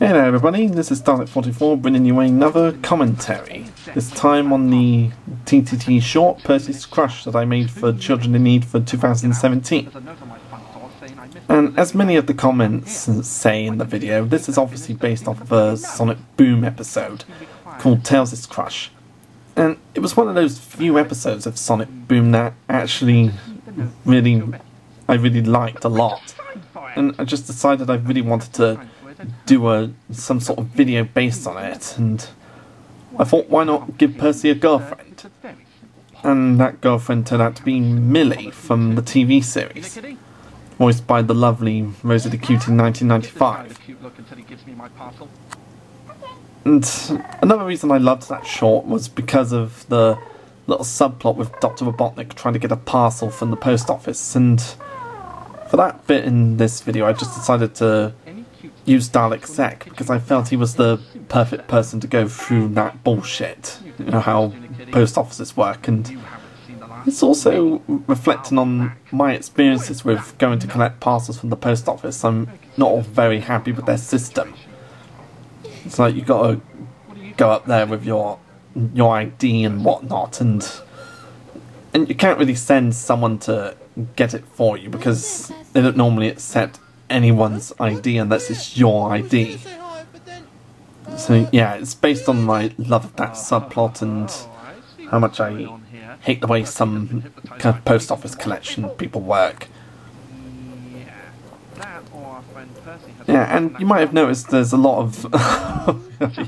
Hello everybody, this is Starlet44 bringing you another commentary. This time on the TTTE short Percy's Crush that I made for Children in Need for 2017. And as many of the comments say in the video, this is obviously based off of a Sonic Boom episode called Tails' Crush. And it was one of those few episodes of Sonic Boom that actually really, I really liked a lot. And I just decided I really wanted to do a some sort of video based on it, and I thought, why not give Percy a girlfriend? And that girlfriend turned out to be Millie from the TV series, voiced by the lovely Rosie the Cutie in 1995. And another reason I loved that short was because of the little subplot with Dr. Robotnik trying to get a parcel from the post office, and for that bit in this video I just decided to use Dalek Sec because I felt he was the perfect person to go through that bullshit. You know how post offices work, and it's also reflecting on my experiences with going to collect parcels from the post office. I'm not very happy with their system. It's like you gotta go up there with your your ID and whatnot, and and you can't really send someone to get it for you because they don't normally accept anyone's ID unless it's your ID. So yeah, it's based on my love of that subplot and how much I hate the way some kind of post office collection people work. Yeah, and you might have noticed there's a lot of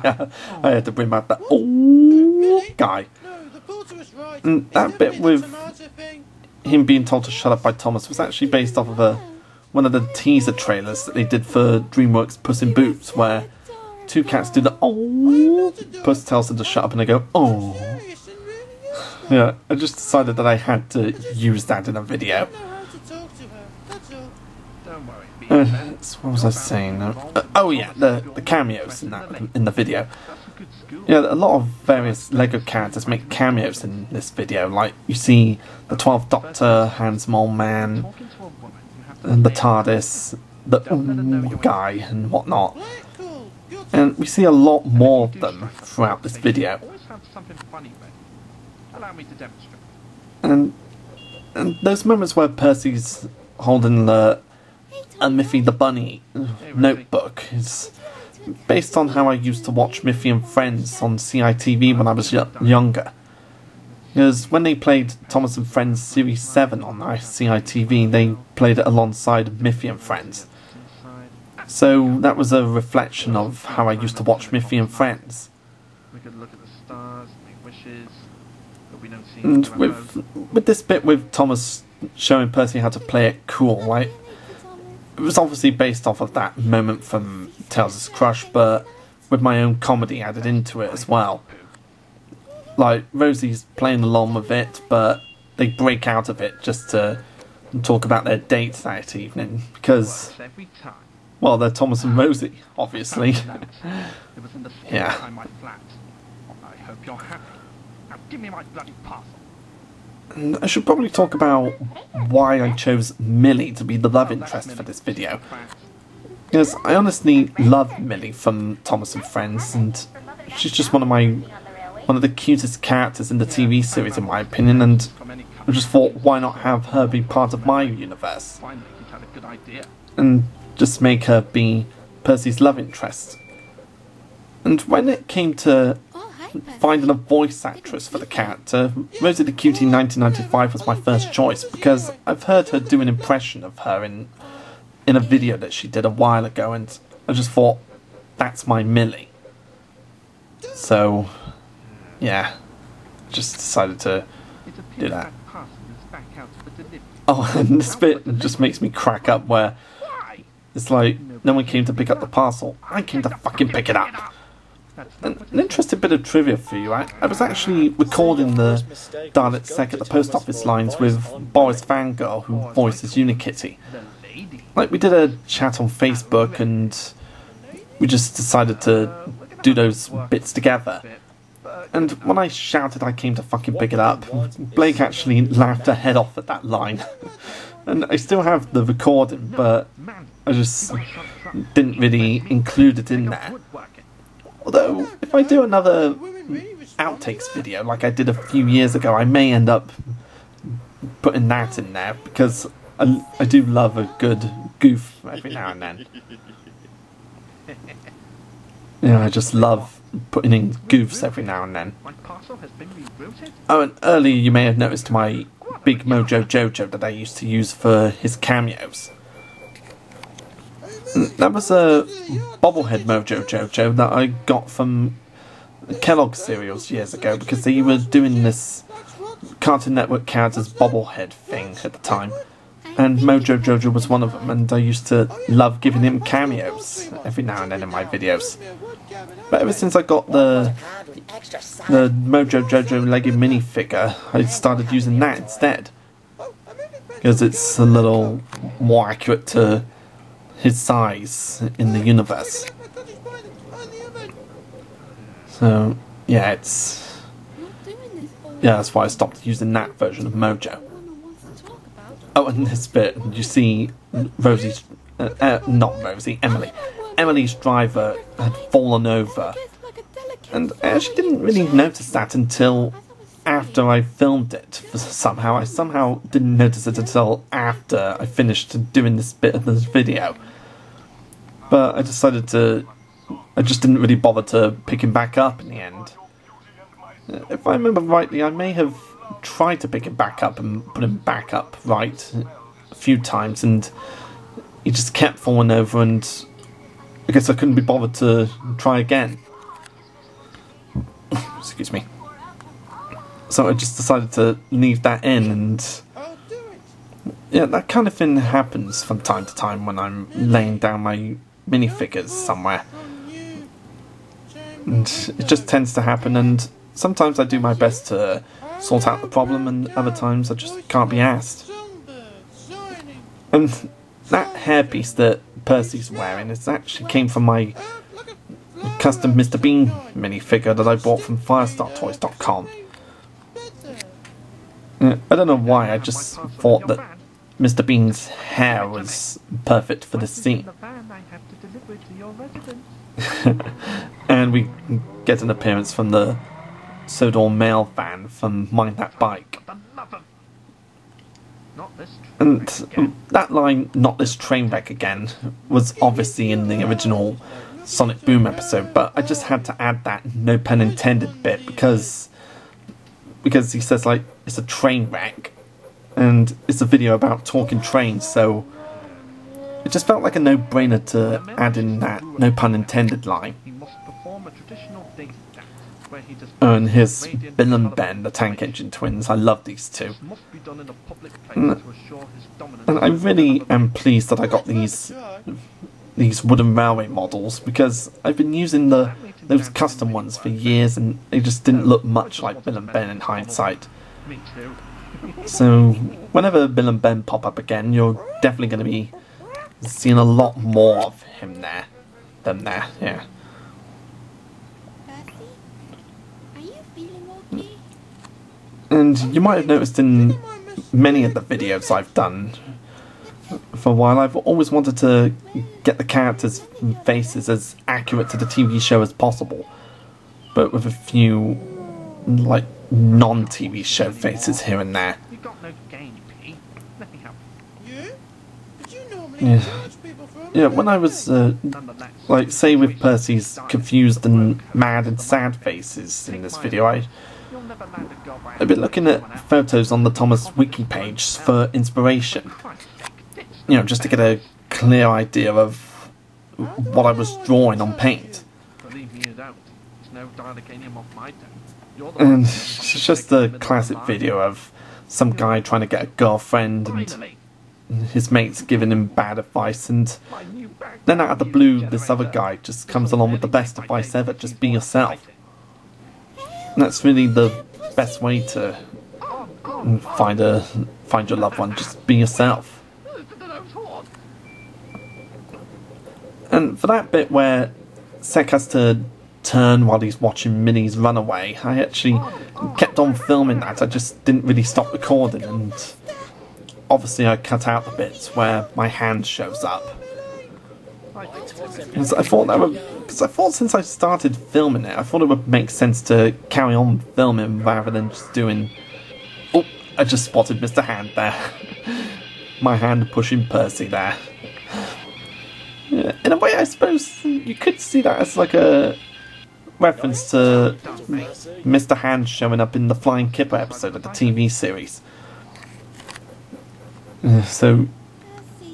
yeah, I had to bring back that oh guy. And that bit with him being told to shut up by Thomas was actually based off of a one of the teaser trailers that they did for DreamWorks Puss in Boots, where two cats do the oh, Puss tells them to shut up and they go oh. Yeah, I just decided that I had to use that in a video. Uh, what was I saying? Uh, oh yeah, the the cameos in that in the video. Yeah, a lot of various Lego characters make cameos in this video. Like you see the Twelfth Doctor, Hans Moleman, and the TARDIS, the guy, and whatnot. And we see a lot more of them throughout this video. And and those moments where Percy's holding the a Miffy the Bunny notebook is based on how I used to watch Miffy and Friends on CITV when I was younger. Because when they played Thomas and Friends Series 7 on CITV, they played it alongside Miffy and Friends. So that was a reflection of how I used to watch Miffy and Friends. And with with this bit with Thomas showing Percy how to play it cool, like it was obviously based off of that moment from Tails' Crush, but with my own comedy added into it as well like Rosie's playing along with it, but they break out of it just to talk about their date that evening because, well, they're Thomas and Rosie, obviously. yeah. And I should probably talk about why I chose Millie to be the love interest for this video. Because I honestly love Millie from Thomas and Friends, and she's just one of my one of the cutest characters in the TV series, in my opinion, and I just thought, why not have her be part of my universe? And just make her be Percy's love interest. And when it came to finding a voice actress for the character, Rosie the Cutie 1995 was my first choice because I've heard her do an impression of her in in a video that she did a while ago, and I just thought that's my Millie. So yeah, just decided to do that. Oh, and this bit just makes me crack up where it's like no one came to pick up the parcel. I came to fucking pick it up. An, an interesting bit of trivia for you. I, I was actually recording the Dalek Sec at the post office lines with Boris Fangirl, who voices Unikitty. Like, we did a chat on Facebook and we just decided to do those bits together. And when I shouted I came to fucking pick it up, Blake actually laughed her head off at that line. and I still have the recording, but I just didn't really include it in there. Although, if I do another outtakes video like I did a few years ago, I may end up putting that in there because I, I do love a good goof every now and then. Yeah, I just love putting in goofs every now and then. Oh, and earlier you may have noticed my big Mojo Jojo that I used to use for his cameos. That was a bobblehead Mojo Jojo that I got from Kellogg cereals years ago because they were doing this Cartoon Network characters bobblehead thing at the time. And Mojo Jojo was one of them, and I used to love giving him cameos every now and then in my videos. But ever since I got the the Mojo Jojo Lego minifigure, I started using that instead. Because it's a little more accurate to his size in the universe. So, yeah, it's. Yeah, that's why I stopped using that version of Mojo. Oh, and this bit, you see Rosie's. Uh, uh, not Rosie, Emily. Emily's driver had fallen over. And I actually didn't really notice that until after I filmed it. Somehow, I somehow didn't notice it until after I finished doing this bit of this video. But I decided to. I just didn't really bother to pick him back up in the end. If I remember rightly, I may have tried to pick it back up and put him back up right a few times, and he just kept falling over, and I guess I couldn't be bothered to try again. Excuse me. So I just decided to leave that in, and yeah, that kind of thing happens from time to time when I'm laying down my minifigures somewhere. And it just tends to happen, and sometimes I do my best to sort out the problem, and other times I just can't be asked. And that hairpiece that Percy's wearing is actually came from my custom Mr. Bean minifigure that I bought from FirestarToys.com. I don't know why, I just thought that Mr. Bean's hair was perfect for the scene. and we get an appearance from the Sodor mail van from Mind That Bike. And that line, not this train wreck again, was obviously in the original Sonic Boom episode, but I just had to add that no pun intended bit because because he says like it's a train wreck and it's a video about talking trains, so it just felt like a no-brainer to add in that no pun intended line. And here's Bill and Ben, the tank engine twins. I love these two. And, and I really am pleased that I got these these wooden railway models because I've been using the those custom ones for years and they just didn't look much like Bill and Ben in hindsight. So whenever Bill and Ben pop up again, you're definitely going to be seeing a lot more of him there than there. Yeah. And you might have noticed in many of the videos I've done for a while, I've always wanted to get the characters' faces as accurate to the TV show as possible, but with a few, like, non TV show faces here and there. Yeah. Yeah, when I was, uh, like, say with Percy's confused and mad and sad faces in this video, I I've been looking at photos on the Thomas wiki page for inspiration. You know, just to get a clear idea of what I was drawing on paint. And it's just a classic video of some guy trying to get a girlfriend and his mates giving him bad advice and then out of the blue this other guy just comes along with the best advice ever, just be yourself. And that's really the best way to find a find your loved one. Just be yourself. And for that bit where Sec has to turn while he's watching Millie's run away, I actually kept on filming that. I just didn't really stop recording, and obviously I cut out the bits where my hand shows up Because I thought that would, because I thought since I started filming it, I thought it would make sense to carry on filming rather than just doing. Oh, I just spotted Mr. Hand there. My hand pushing Percy there. Yeah, in a way, I suppose you could see that as like a reference to Mr. Hand showing up in the Flying Kipper episode of the TV series. Uh, So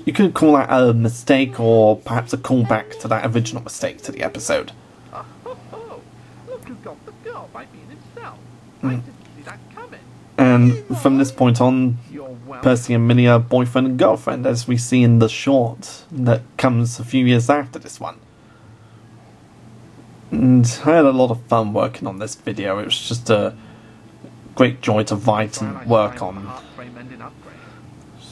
you could call that a mistake or perhaps a callback to that original mistake to the episode. Oh, look who got the girl by being himself. I didn't see that coming. And from this point on. Percy and Millie are boyfriend and girlfriend, as we see in the short that comes a few years after this one. And I had a lot of fun working on this video. It was just a great joy to write and work on.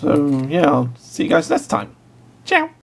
So, yeah, I'll see you guys next time. Ciao!